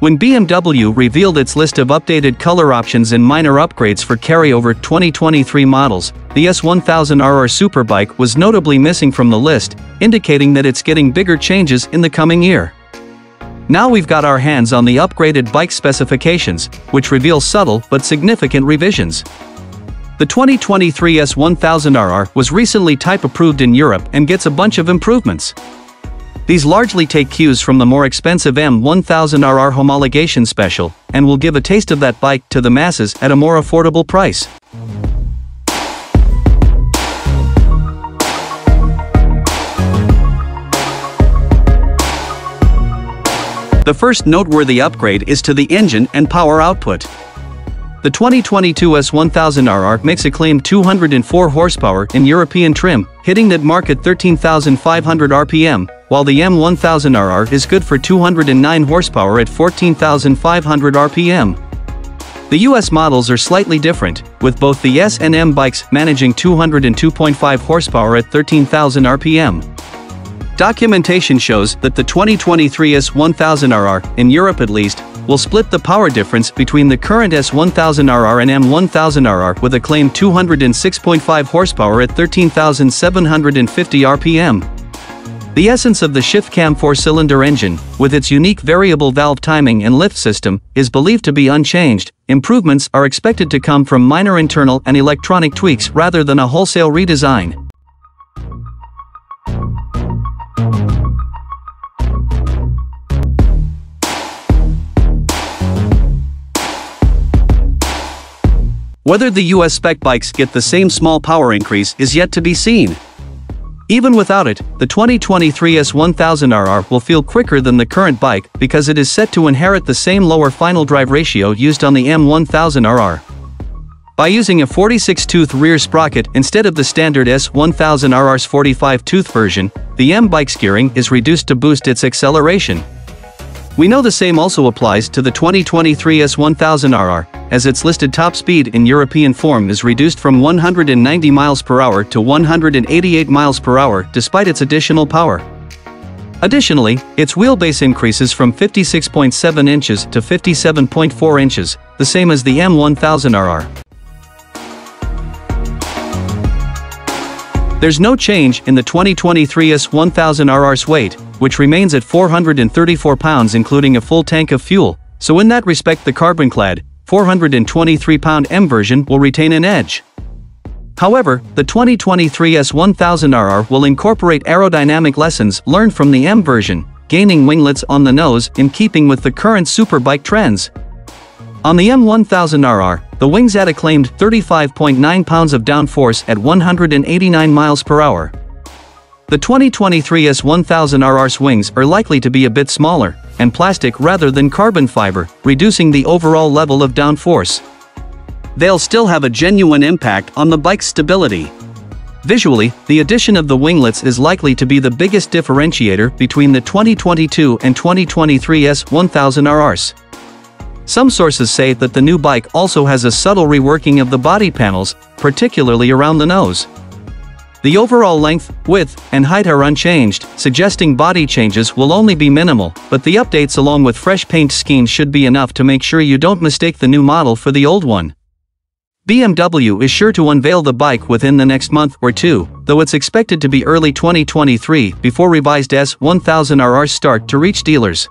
When BMW revealed its list of updated color options and minor upgrades for carryover 2023 models, the S1000RR Superbike was notably missing from the list, indicating that it's getting bigger changes in the coming year. Now we've got our hands on the upgraded bike specifications, which reveal subtle but significant revisions. The 2023 S1000RR was recently type approved in Europe and gets a bunch of improvements. These largely take cues from the more expensive M1000RR homologation special, and will give a taste of that bike to the masses at a more affordable price. The first noteworthy upgrade is to the engine and power output. The 2022 S1000RR makes a claimed 204 horsepower in European trim, hitting that mark at 13,500 RPM, while the M1000RR is good for 209 horsepower at 14,500 RPM. The US models are slightly different, with both the S and M bikes managing 202.5 horsepower at 13,000 RPM. Documentation shows that the 2023 S1000RR, in Europe at least, will split the power difference between the current S1000RR and M1000RR with a claimed 206.5 horsepower at 13,750 RPM. The essence of the ShiftCam four-cylinder engine, with its unique variable valve timing and lift system, is believed to be unchanged. Improvements are expected to come from minor internal and electronic tweaks rather than a wholesale redesign. Whether the US spec bikes get the same small power increase is yet to be seen. Even without it, the 2023 S1000RR will feel quicker than the current bike because it is set to inherit the same lower final drive ratio used on the M1000RR. By using a 46-tooth rear sprocket instead of the standard S1000RR's 45-tooth version, the M bike's gearing is reduced to boost its acceleration. We know the same also applies to the 2023 S1000RR, as its listed top speed in European form is reduced from 190 miles per hour to 188 miles per hour despite its additional power. Additionally, its wheelbase increases from 56.7 inches to 57.4 inches, the same as the M1000RR. There's no change in the 2023 S1000RR's weight, which remains at 434 pounds including a full tank of fuel, so in that respect the carbon-clad, 423-pound M version will retain an edge. However, the 2023 S1000RR will incorporate aerodynamic lessons learned from the M version, gaining winglets on the nose in keeping with the current superbike trends. On the M1000RR, the wings add a claimed 35.9 pounds of downforce at 189 miles per hour. The 2023 S1000RR's wings are likely to be a bit smaller, and plastic rather than carbon fiber, reducing the overall level of downforce. They'll still have a genuine impact on the bike's stability. Visually, the addition of the winglets is likely to be the biggest differentiator between the 2022 and 2023 S1000RRs. Some sources say that the new bike also has a subtle reworking of the body panels, particularly around the nose. The overall length, width, and height are unchanged, suggesting body changes will only be minimal, but the updates along with fresh paint schemes should be enough to make sure you don't mistake the new model for the old one. BMW is sure to unveil the bike within the next month or two, though it's expected to be early 2023 before revised S1000RR start to reach dealers.